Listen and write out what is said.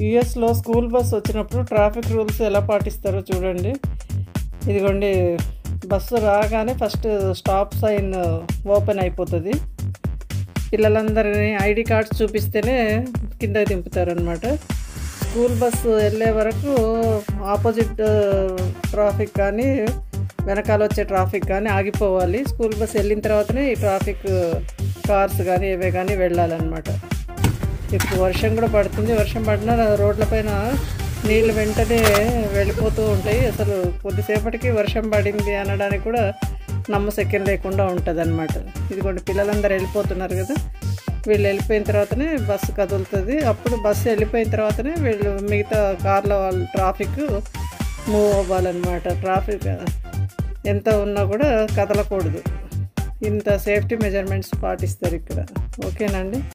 యుఎస్లో school bus వచ్చినప్పుడు traffic rules ఎలా పాటిస్తారో చూడండి. ఇదిగోండి బస్సు రాగానే ఫస్ట్ స్టాప్ సైన్ ఓపెన్ అయిపోతుంది. పిల్లలందరినీ ఐడి కార్డ్స్ చూపిస్తేనే కింద దింపుతారనమాట స్కూల్ బస్సు వెళ్ళే వరకు ఆపోజిట్ ట్రాఫిక్ కానీ వెనకాల వచ్చే ట్రాఫిక్ కానీ ఆగిపోవాలి. స్కూల్ బస్ వెళ్ళిన తర్వాతనే ఈ ట్రాఫిక్ కార్స్ కానీ ఏవే కానీ వెళ్ళాలన్నమాట. ఇప్పుడు వర్షం కూడా పడుతుంది. వర్షం పడినా రోడ్లపైన నీళ్ళు వెంటనే వెళ్ళిపోతూ ఉంటాయి. అసలు కొద్దిసేపటికి వర్షం పడింది అనడానికి కూడా నమ్మశక్యం లేకుండా ఉంటుంది అనమాట ఇదిగోండి పిల్లలందరూ వెళ్ళిపోతున్నారు కదా. వీళ్ళు వెళ్ళిపోయిన తర్వాతనే బస్సు కదులుతుంది. అప్పుడు బస్సు వెళ్ళిపోయిన తర్వాతనే వీళ్ళు మిగతా కార్ల వాళ్ళు ట్రాఫిక్ మూవ్ అవ్వాలన్నమాట. ట్రాఫిక్ ఎంత ఉన్నా కూడా కదలకూడదు. ఇంత సేఫ్టీ మెజర్మెంట్స్ పాటిస్తారు ఇక్కడ. ఓకేనండి